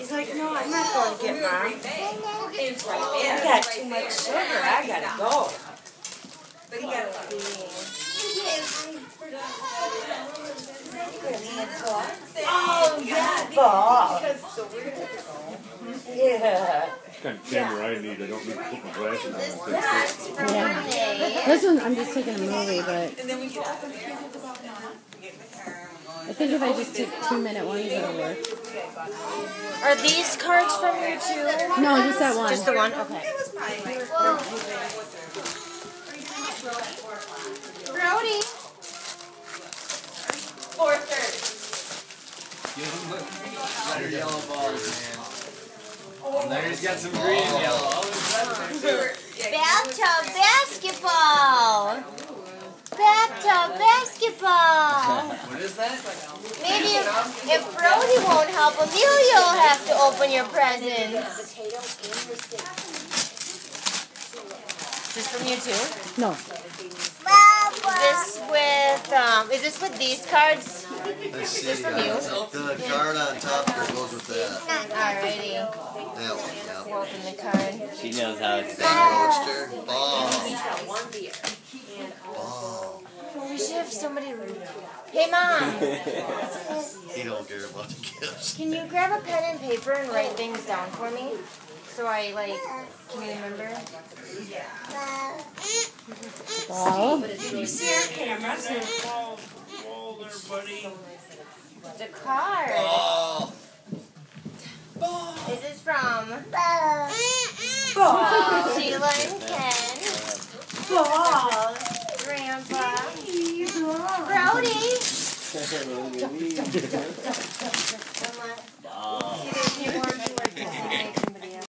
He's like, no, I'm not going to get mom. I got too much sugar. I gotta go. But he got Oh, yeah, ball. Yeah. kind of camera I need. I don't need to put my glasses on. Yeah. This one, I'm just taking a movie, but And then we get out of there. I think if I just take two minute ones, it'll work. Are these cards from you too? No, just that one. Just the one? Okay. Brody. Four thirty. Better yellow balls, man. Larry's got some green and yellow. All of a sudden, Bathtub basketball. Bathtub basketball. What is that? Maybe if, if Brody won't help Amelia'll have to open your presents. Is this from you too? No. Is this with um? Is this with these cards? Let's see, This from you? the card on top there goes with that. Alrighty. That one, yeah. We'll open the card. She knows how it's Roadster, somebody. Hey mom, He don't care about the gifts. can you grab a pen and paper and write things down for me? So I like can you remember. Ball. The card. Oh, This is from Ball. Sheila and Ken. Ball. Grandpa. Yeah.